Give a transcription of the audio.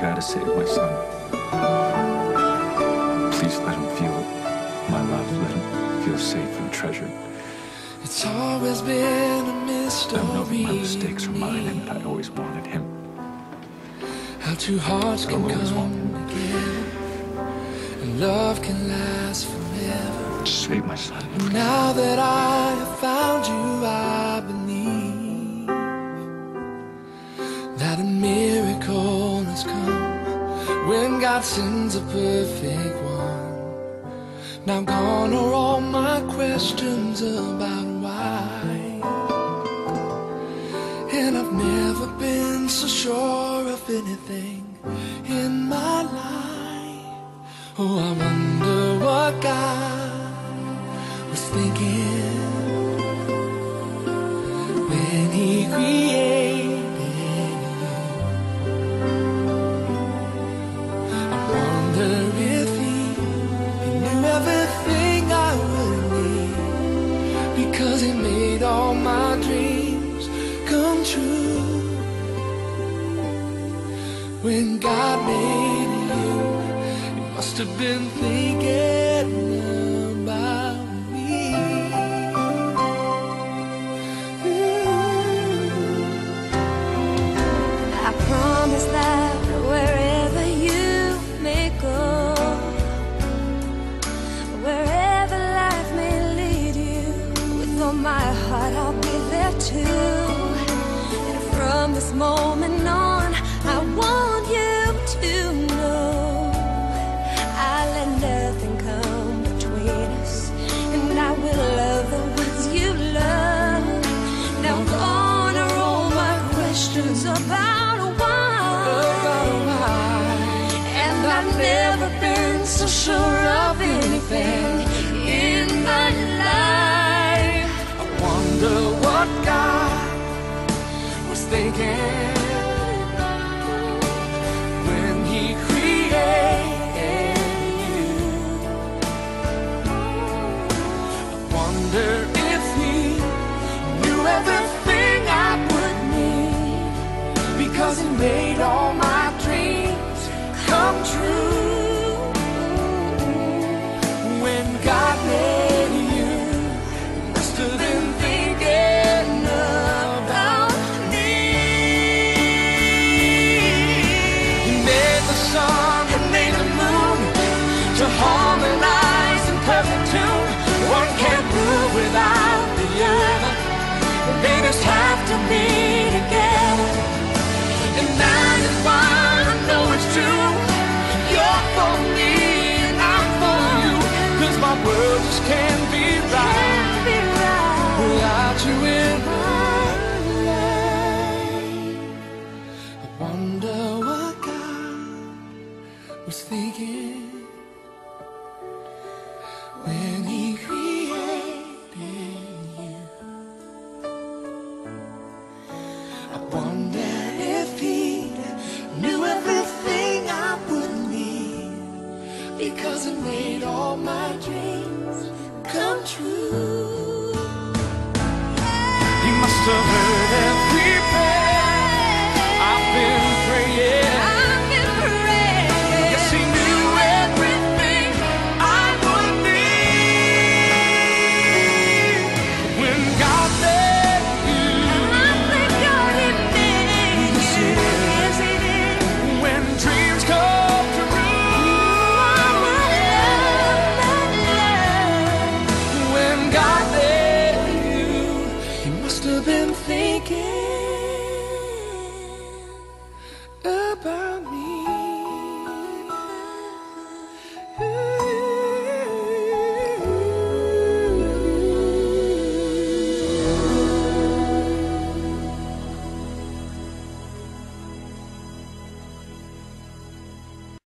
guy to save my son. Please let him feel my love. Let him feel safe and treasured. It's always been a mystery. I know that my mistakes are mine and that I always wanted him. How two hearts can always come want together and love can last forever. Save my son. Now that I have found you, I when God sends a perfect one. Now gone are all my questions about why. And I've never been so sure of anything in my life. Oh, I wonder what God was thinking when He created all my dreams come true. When God made you, He must have been thinking my heart I'll be there too. And from this moment on, I want you to know I let nothing come between us, and I will love the ones you love. Now gone are all my questions about why. And I've never been so sure of wonder what God was thinking my world just can't be right Be right. without you in my life. I wonder what God was thinking He made all my dreams come true.